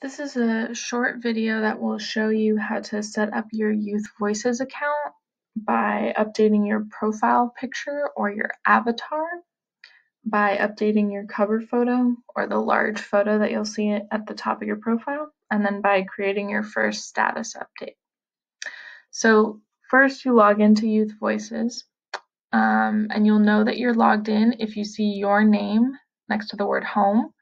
This is a short video that will show you how to set up your Youth Voices account by updating your profile picture or your avatar, by updating your cover photo or the large photo that you'll see at the top of your profile, and then by creating your first status update. So first you log into Youth Voices um, and you'll know that you're logged in if you see your name next to the word home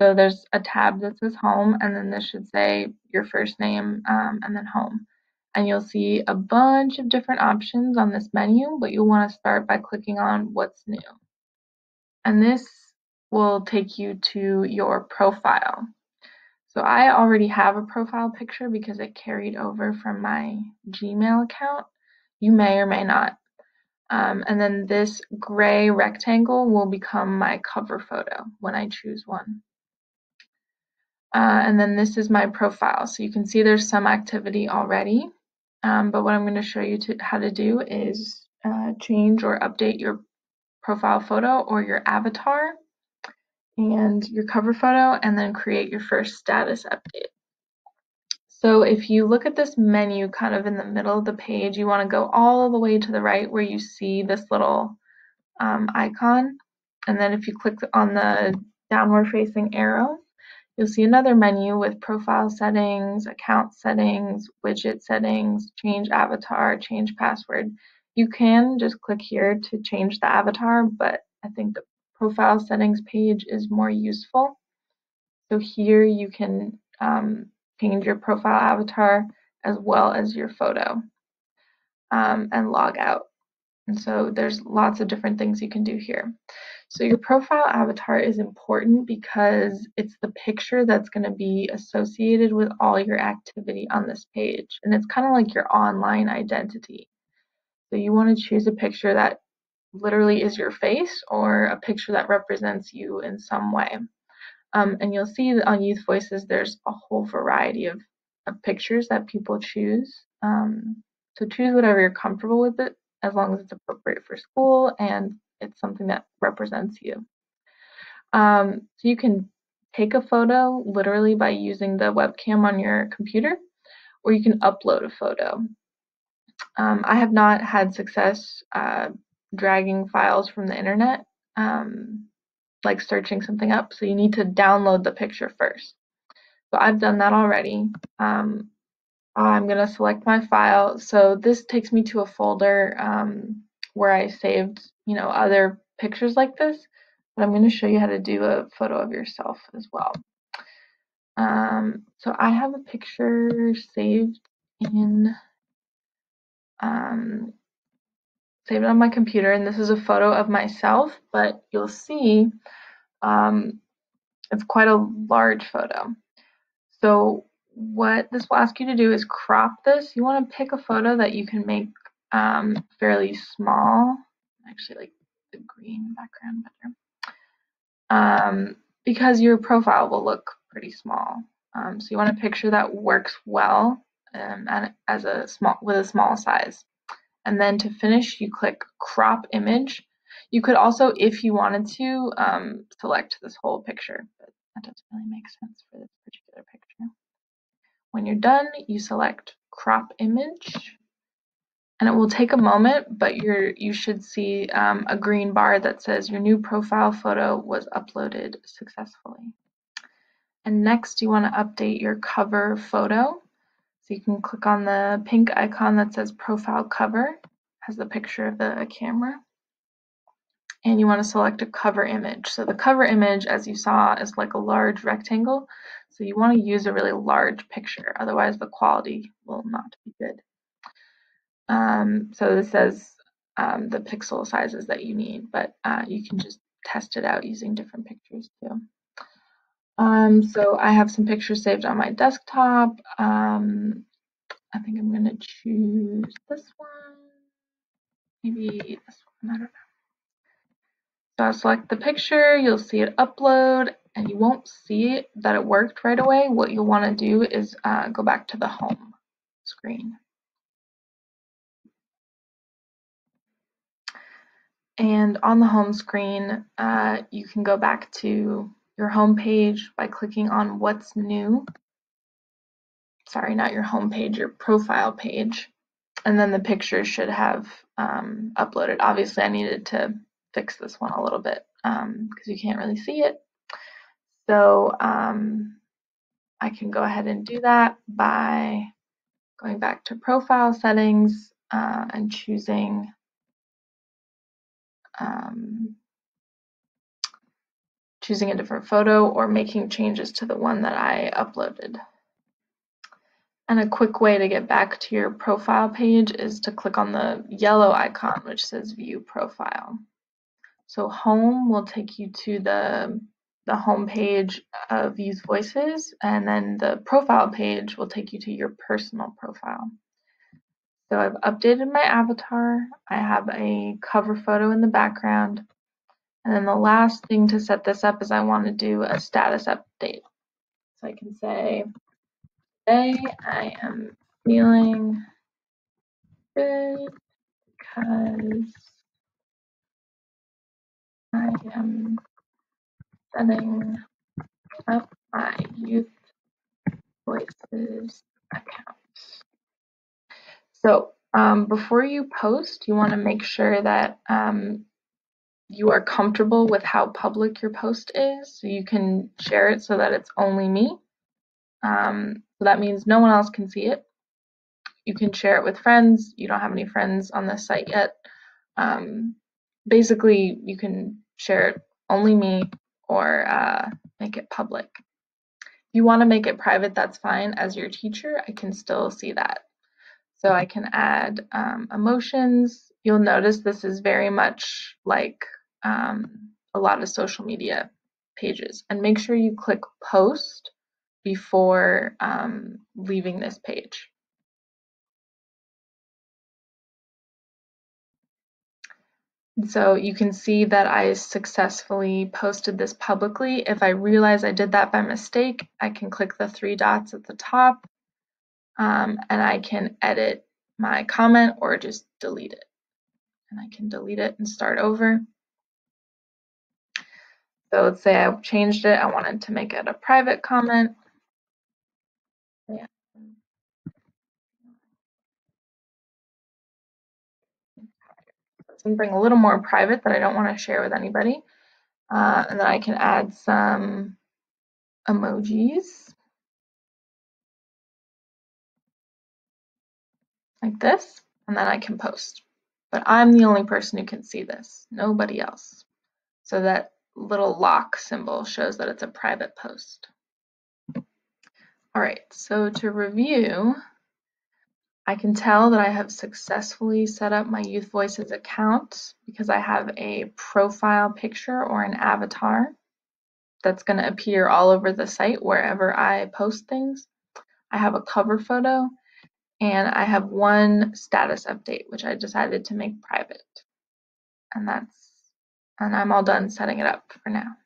so there's a tab that says home, and then this should say your first name um, and then home. And you'll see a bunch of different options on this menu, but you'll want to start by clicking on what's new. And this will take you to your profile. So I already have a profile picture because it carried over from my Gmail account. You may or may not. Um, and then this gray rectangle will become my cover photo when I choose one. Uh, and then this is my profile. So you can see there's some activity already. Um, but what I'm going to show you to, how to do is uh, change or update your profile photo or your avatar and your cover photo and then create your first status update. So if you look at this menu kind of in the middle of the page, you want to go all the way to the right where you see this little um, icon. And then if you click on the downward facing arrow, You'll see another menu with profile settings, account settings, widget settings, change avatar, change password. You can just click here to change the avatar, but I think the profile settings page is more useful. So here you can um, change your profile avatar as well as your photo um, and log out. And so there's lots of different things you can do here. So your profile avatar is important because it's the picture that's going to be associated with all your activity on this page. And it's kind of like your online identity. So you want to choose a picture that literally is your face or a picture that represents you in some way. Um, and you'll see that on Youth Voices, there's a whole variety of, of pictures that people choose. Um, so choose whatever you're comfortable with it, as long as it's appropriate for school and it's something that represents you. Um, so you can take a photo literally by using the webcam on your computer, or you can upload a photo. Um, I have not had success uh, dragging files from the internet, um, like searching something up, so you need to download the picture first. So I've done that already. Um, I'm going to select my file. So this takes me to a folder um, where I saved, you know, other pictures like this. But I'm going to show you how to do a photo of yourself as well. Um, so I have a picture saved in um, saved on my computer, and this is a photo of myself. But you'll see um, it's quite a large photo. So what this will ask you to do is crop this. You want to pick a photo that you can make um, fairly small. Actually, like the green background better. Um, because your profile will look pretty small. Um, so you want a picture that works well um, and as a small with a small size. And then to finish, you click crop image. You could also, if you wanted to, um, select this whole picture, but that doesn't really make sense for this particular picture. When you're done, you select crop image and it will take a moment, but you're, you should see um, a green bar that says your new profile photo was uploaded successfully. And next you want to update your cover photo. So you can click on the pink icon that says profile cover, has the picture of the camera. And you want to select a cover image. So the cover image, as you saw, is like a large rectangle. So you want to use a really large picture, otherwise the quality will not be good. Um, so this says um, the pixel sizes that you need, but uh, you can just test it out using different pictures too. Um, so I have some pictures saved on my desktop. Um, I think I'm going to choose this one. Maybe this one, I don't know. So I'll select the picture, you'll see it upload, and you won't see that it worked right away. What you'll want to do is uh, go back to the home screen. And on the home screen, uh, you can go back to your home page by clicking on what's new sorry, not your home page, your profile page. And then the picture should have um, uploaded. Obviously, I needed to fix this one a little bit because um, you can't really see it. So um, I can go ahead and do that by going back to profile settings uh, and choosing um, choosing a different photo or making changes to the one that I uploaded. And a quick way to get back to your profile page is to click on the yellow icon which says view profile. So home will take you to the the home page of Youth Voices and then the profile page will take you to your personal profile. So I've updated my avatar. I have a cover photo in the background. And then the last thing to set this up is I want to do a status update. So I can say, today I am feeling good because I am setting up my Youth Voices account. So um, before you post, you want to make sure that um, you are comfortable with how public your post is. So you can share it so that it's only me. Um, so that means no one else can see it. You can share it with friends. You don't have any friends on this site yet. Um, basically, you can share it only me or uh, make it public. If you want to make it private, that's fine. As your teacher, I can still see that. So I can add um, emotions. You'll notice this is very much like um, a lot of social media pages. And make sure you click post before um, leaving this page. So you can see that I successfully posted this publicly. If I realize I did that by mistake, I can click the three dots at the top um, and I can edit my comment or just delete it. And I can delete it and start over. So let's say I changed it. I wanted to make it a private comment. Something a little more private that I don't want to share with anybody. Uh, and then I can add some emojis. like this, and then I can post. But I'm the only person who can see this, nobody else. So that little lock symbol shows that it's a private post. All right, so to review, I can tell that I have successfully set up my Youth Voices account because I have a profile picture or an avatar that's going to appear all over the site wherever I post things. I have a cover photo and I have one status update, which I decided to make private. And that's, and I'm all done setting it up for now.